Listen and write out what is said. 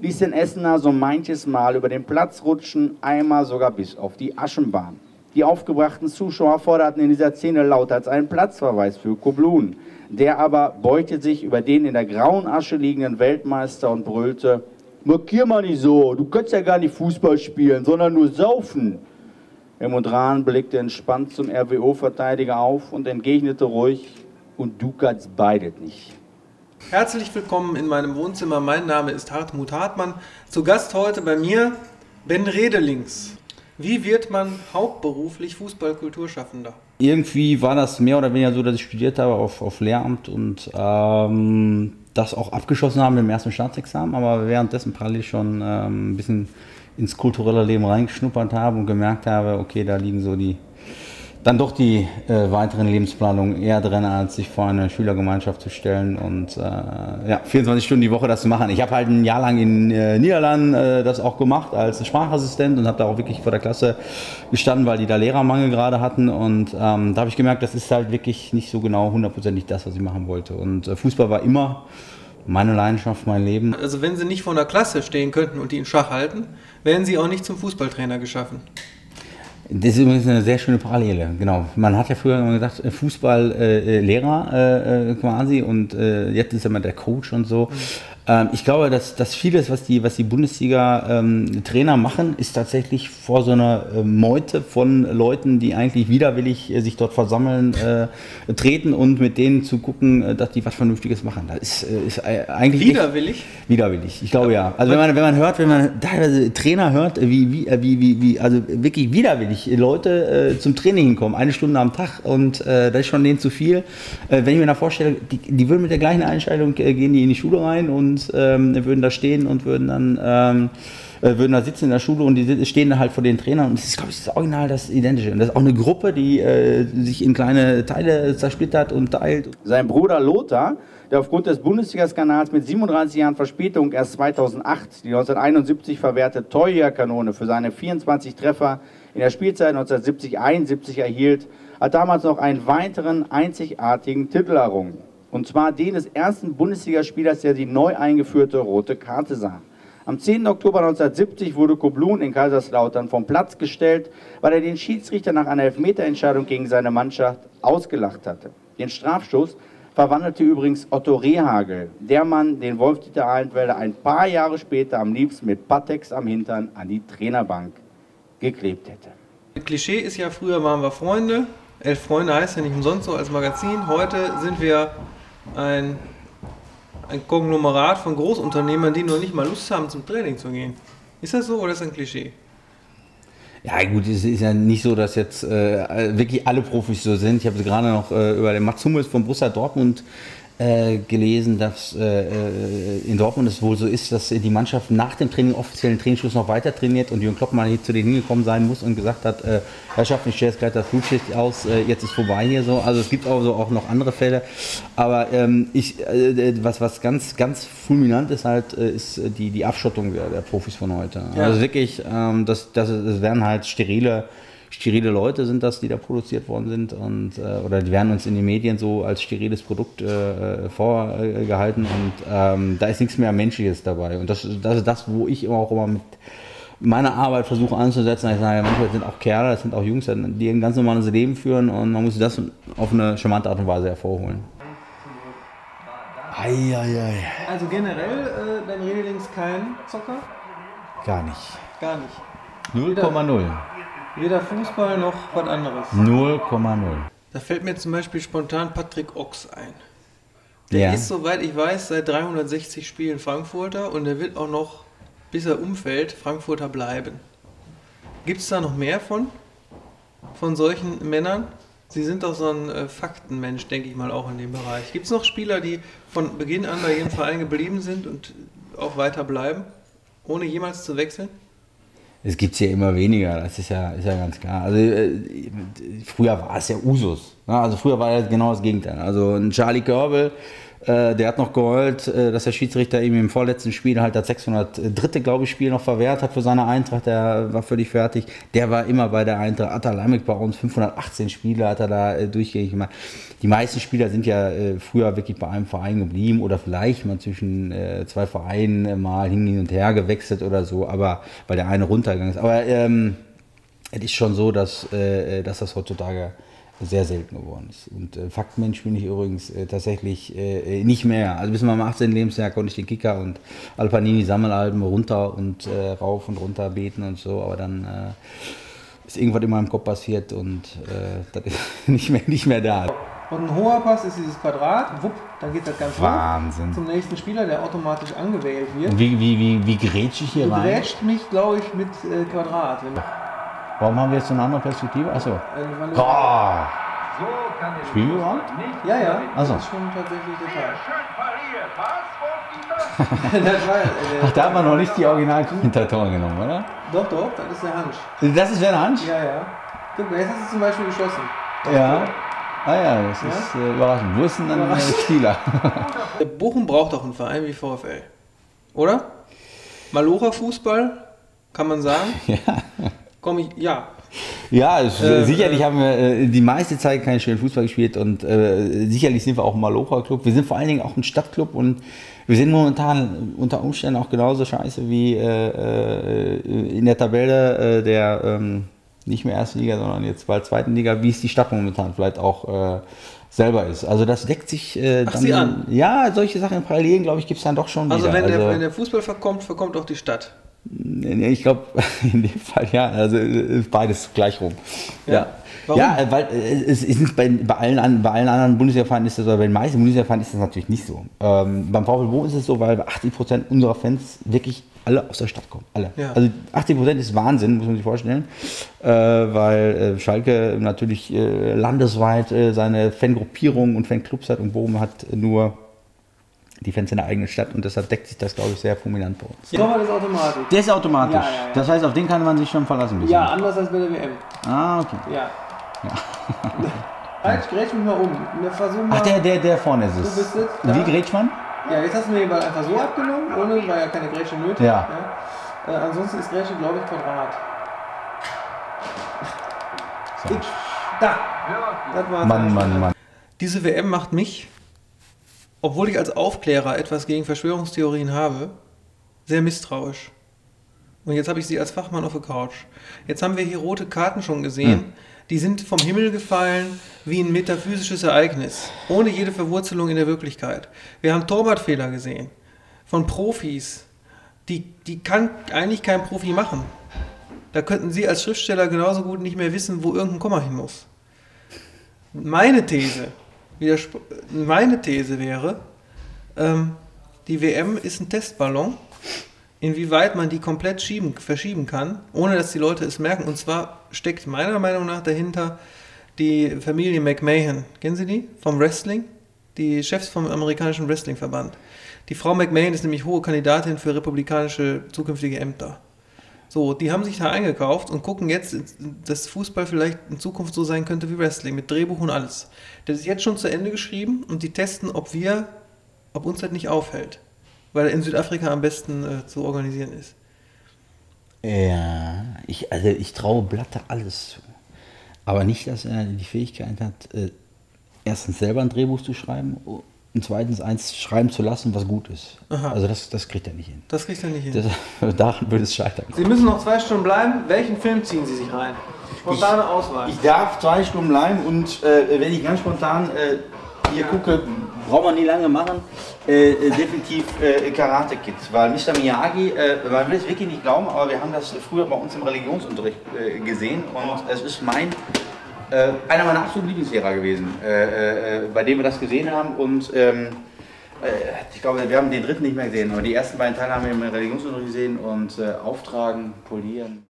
ließ den Essener so manches Mal über den Platz rutschen, einmal sogar bis auf die Aschenbahn. Die aufgebrachten Zuschauer forderten in dieser Szene lauter einen Platzverweis für Koblun. Der aber beugte sich über den in der grauen Asche liegenden Weltmeister und brüllte, Markier mal nicht so, du könntest ja gar nicht Fußball spielen, sondern nur saufen. Helmut Rahn blickte entspannt zum RWO-Verteidiger auf und entgegnete ruhig, und du kannst beides nicht. Herzlich willkommen in meinem Wohnzimmer. Mein Name ist Hartmut Hartmann. Zu Gast heute bei mir Ben Redelings. Wie wird man hauptberuflich Fußballkulturschaffender? Irgendwie war das mehr oder weniger so, dass ich studiert habe auf, auf Lehramt und ähm, das auch abgeschlossen habe im ersten Staatsexamen, aber währenddessen parallel schon ähm, ein bisschen ins kulturelle Leben reingeschnuppert habe und gemerkt habe, okay, da liegen so die dann doch die äh, weiteren Lebensplanungen eher drin, als sich vor eine Schülergemeinschaft zu stellen und äh, ja, 24 Stunden die Woche das zu machen. Ich habe halt ein Jahr lang in äh, Niederlanden äh, das auch gemacht als Sprachassistent und habe da auch wirklich vor der Klasse gestanden, weil die da Lehrermangel gerade hatten und ähm, da habe ich gemerkt, das ist halt wirklich nicht so genau hundertprozentig das, was ich machen wollte. Und äh, Fußball war immer meine Leidenschaft, mein Leben. Also wenn Sie nicht vor einer Klasse stehen könnten und die in Schach halten, wären Sie auch nicht zum Fußballtrainer geschaffen. Das ist übrigens eine sehr schöne Parallele, genau. Man hat ja früher immer gesagt, äh, Fußballlehrer äh, äh, quasi und äh, jetzt ist er mal der Coach und so. Mhm. Ähm, ich glaube, dass, dass vieles, was die, was die Bundesliga-Trainer ähm, machen, ist tatsächlich vor so einer äh, Meute von Leuten, die eigentlich widerwillig äh, sich dort versammeln, äh, treten und mit denen zu gucken, äh, dass die was Vernünftiges machen. Das ist, äh, ist äh, eigentlich. Widerwillig? Widerwillig, ich glaube ja. Also wenn man, wenn man hört, wenn man teilweise Trainer hört, wie, wie, wie, wie, wie also wirklich widerwillig Leute zum Training hinkommen, eine Stunde am Tag und das ist schon denen zu viel. wenn ich mir da vorstelle, die, die würden mit der gleichen Einstellung gehen die in die Schule rein und ähm, würden da stehen und würden dann ähm, äh, würden da sitzen in der Schule und die stehen da halt vor den Trainern und das ist, glaube ich, das Original das Identische. Und das ist auch eine Gruppe, die äh, sich in kleine Teile zersplittert und teilt. Sein Bruder Lothar, der aufgrund des Bundesliga-Skandals mit 37 Jahren Verspätung erst 2008 die 1971 verwehrte Torjägerkanone für seine 24 Treffer in der Spielzeit 1970-71 erhielt, hat damals noch einen weiteren einzigartigen Titel errungen. Und zwar den des ersten Bundesligaspielers, der die neu eingeführte rote Karte sah. Am 10. Oktober 1970 wurde Koblun in Kaiserslautern vom Platz gestellt, weil er den Schiedsrichter nach einer Elfmeterentscheidung gegen seine Mannschaft ausgelacht hatte. Den Strafstoß verwandelte übrigens Otto Rehagel, der Mann, den Wolf-Dieter Ahlenfelder ein paar Jahre später am liebsten mit Patex am Hintern an die Trainerbank geklebt hätte. Klischee ist ja, früher waren wir Freunde. Elf Freunde heißt ja nicht umsonst so als Magazin. Heute sind wir ein, ein Konglomerat von Großunternehmern, die noch nicht mal Lust haben, zum Training zu gehen. Ist das so oder ist das ein Klischee? Ja gut, es ist ja nicht so, dass jetzt äh, wirklich alle Profis so sind. Ich habe gerade noch äh, über den Mats Hummels von Borussia Dortmund äh, gelesen, dass äh, äh, in Dortmund es wohl so ist, dass die Mannschaft nach dem Training, offiziellen Trainingsschluss noch weiter trainiert und Jürgen Klopp mal hier zu denen hingekommen sein muss und gesagt hat, äh, Herrschaft, ich stelle jetzt gleich das Flugschicht aus, äh, jetzt ist vorbei hier so. Also es gibt auch so auch noch andere Fälle. Aber ähm, ich, äh, was, was ganz, ganz fulminant ist halt, ist die, die Abschottung der, der Profis von heute. Ja. Also wirklich, ähm, das, das, das werden halt sterile sterile Leute sind das, die da produziert worden sind und äh, oder die werden uns in den Medien so als steriles Produkt äh, vorgehalten und ähm, da ist nichts mehr Menschliches dabei und das, das ist das, wo ich auch immer mit meiner Arbeit versuche anzusetzen. Ich sage, manchmal sind auch Kerle, das sind auch Jungs, die ein ganz normales Leben führen und man muss das auf eine charmante Art und Weise hervorholen. Eieiei. Also generell, äh, Ben Redelings kein Zocker? Gar nicht. Gar nicht. 0,0. Weder Fußball noch was anderes. 0,0. Da fällt mir zum Beispiel spontan Patrick Ochs ein. Der Ja. ist, soweit ich weiß, seit 360 Spielen Frankfurter und der wird auch noch, bis er umfällt, Frankfurter bleiben. Gibt es da noch mehr von? Von solchen Männern? Sie sind doch so ein äh, Faktenmensch, denke ich mal, auch in dem Bereich. Gibt es noch Spieler, die von Beginn an bei ihrem Verein geblieben sind und auch weiter bleiben, ohne jemals zu wechseln? Es gibt ja immer weniger, das ist ja, ist ja ganz klar. Also äh, früher war es ja Usus. Ne? Also früher war das genau das Gegenteil. Also ein Charlie Körbel Äh, der hat noch geheult, äh, dass der Schiedsrichter ihm im vorletzten Spiel halt das 603. glaube ich, Spiel noch verwehrt hat für seine Eintracht. Der war völlig fertig. Der war immer bei der Eintracht. Atalamik bei uns, 518 Spiele hat er da äh, durchgängig gemacht. Die meisten Spieler sind ja äh, früher wirklich bei einem Verein geblieben oder vielleicht mal zwischen äh, zwei Vereinen mal hin und her gewechselt oder so, aber weil der eine runtergegangen ist. Aber ähm, es ist schon so, dass, dass das heutzutage sehr selten geworden ist. Und äh, Faktmensch bin ich übrigens äh, tatsächlich äh, nicht mehr. Also bis meinem 18. Lebensjahr konnte ich den Kicker und Alpanini Sammelalben runter und äh, rauf und runter beten und so, aber dann äh, ist irgendwas in meinem Kopf passiert und äh, das ist nicht mehr, nicht mehr da. Und ein hoher Pass ist dieses Quadrat, wupp, dann geht das ganz Wahnsinn. hoch zum nächsten Spieler, der automatisch angewählt wird. Und wie, wie, wie, wie grätsch ich hier Du rein? grätscht mich, glaube ich, mit äh, Quadrat. Warum haben wir jetzt so eine andere Perspektive? Achso. äh, wenn du- Boah. Spielbereit? ja, ja, Ach so. das ist schon tatsächlich der Fall. Das? das war, äh, Ach, da haben wir noch nicht die Original-Kommentatoren genommen, oder? Doch, doch, das ist der Hansch. Das ist Werner Hansch? Ja, ja. Guck mal, jetzt hast du zum Beispiel geschossen. Ja. Ah ja, das ist äh, überraschend. Wo ist denn dann der Überraschend. Spieler? Der Bochum braucht auch einen Verein wie VfL. Oder? Malocher Fußball, kann man sagen. ja. Komm ich, ja. Ja, Äh, sicherlich äh, haben wir äh, die meiste Zeit keinen schönen Fußball gespielt und äh, sicherlich sind wir auch ein Malocher-Club. Wir sind vor allen Dingen auch ein Stadtclub und wir sind momentan unter Umständen auch genauso scheiße wie äh, äh, in der Tabelle der ähm, nicht mehr ersten Liga, sondern jetzt bald zweiten Liga, wie es die Stadt momentan vielleicht auch selber ist. Also das deckt sich äh, Ach, dann. an. Ja, solche Sachen in Parallelen, glaube ich, gibt es dann doch schon Also wieder. wenn, der, wenn der Fußball verkommt, verkommt auch die Stadt. Ich glaube, in dem Fall ja, also äh, beides gleich rum. Ja. Ja, Warum? ja äh, weil äh, es ist bei, bei, allen, bei allen anderen Bundesliga-Vereinen ist das, oder bei den meisten Bundesliga-Vereinen ist das natürlich nicht so. Ähm, beim VfL Bochum ist es so, weil 80 Prozent unserer Fans wirklich alle aus der Stadt kommen. Alle. Ja. Also 80 Prozent ist Wahnsinn, muss man sich vorstellen. Äh, weil äh, Schalke natürlich äh, landesweit seine Fangruppierung und Fanclubs hat und Bochum hat nur die Fans in der eigenen Stadt und deshalb deckt sich das, glaube ich, sehr prominent bei uns. Torwart ist Automatik. Der ist automatisch. Ja, ja, ja. Das heißt, auf den kann man sich schon verlassen. ein bisschen. Ja, anders als bei der WM. Ah, okay. Ja. Halt, grätsch mich mal um. Wir versuchen mal. Ach, der, der, der vorne ist Du es. bist jetzt da. Wie grätscht man? Ja, jetzt hast du mir den Ball einfach so abgenommen, ohne, war ja keine Grätsche nötig. Ja. Äh, ansonsten ist Grätsche, glaube ich, Quadrat. So. Ich, da! Das war's. Mann, Mann, Mann. Diese WM macht mich, obwohl ich als Aufklärer etwas gegen Verschwörungstheorien habe, sehr misstrauisch. Und jetzt habe ich sie als Fachmann auf der Couch. Jetzt haben wir hier rote Karten schon gesehen. Die sind vom Himmel gefallen wie ein metaphysisches Ereignis, ohne jede Verwurzelung in der Wirklichkeit. Wir haben Torwartfehler gesehen von Profis. Die, die kann eigentlich kein Profi machen. Da könnten Sie als Schriftsteller genauso gut nicht mehr wissen, wo irgendein Komma hin muss. Meine These, widerspr- meine These wäre, ähm, die WM ist ein Testballon, inwieweit man die komplett schieben, verschieben kann, ohne dass die Leute es merken. Und zwar steckt meiner Meinung nach dahinter die Familie McMahon. Kennen Sie die? Vom Wrestling? Die Chefs vom amerikanischen Wrestlingverband. Die Frau McMahon ist nämlich hohe Kandidatin für republikanische zukünftige Ämter. So, die haben sich da eingekauft und gucken jetzt, dass Fußball vielleicht in Zukunft so sein könnte wie Wrestling, mit Drehbuch und alles. Das ist jetzt schon zu Ende geschrieben und die testen, ob wir, ob uns das nicht aufhält. Weil er in Südafrika am besten äh, zu organisieren ist. Ja, ich, also ich traue Blatter alles zu. Aber nicht, dass er die Fähigkeit hat, äh, erstens selber ein Drehbuch zu schreiben und zweitens eins schreiben zu lassen, was gut ist. Aha. Also das, das kriegt er nicht hin. Das kriegt er nicht hin. Das, daran würde es scheitern. Sie müssen noch zwei Stunden bleiben. Welchen Film ziehen Sie sich rein? Spontane Auswahl. Ich darf zwei Stunden bleiben und äh, wenn ich ganz spontan äh, hier gucke, braucht man nie lange machen, äh, äh, definitiv äh, Karate Kid. Weil Mr. Miyagi, äh, man will es wirklich nicht glauben, aber wir haben das früher bei uns im Religionsunterricht äh, gesehen und es ist mein, äh, einer meiner absoluten Lieblingslehrer gewesen, äh, äh, bei dem wir das gesehen haben und ähm, äh, ich glaube, wir haben den dritten nicht mehr gesehen, aber die ersten beiden Teile haben wir im Religionsunterricht gesehen und äh, auftragen, polieren.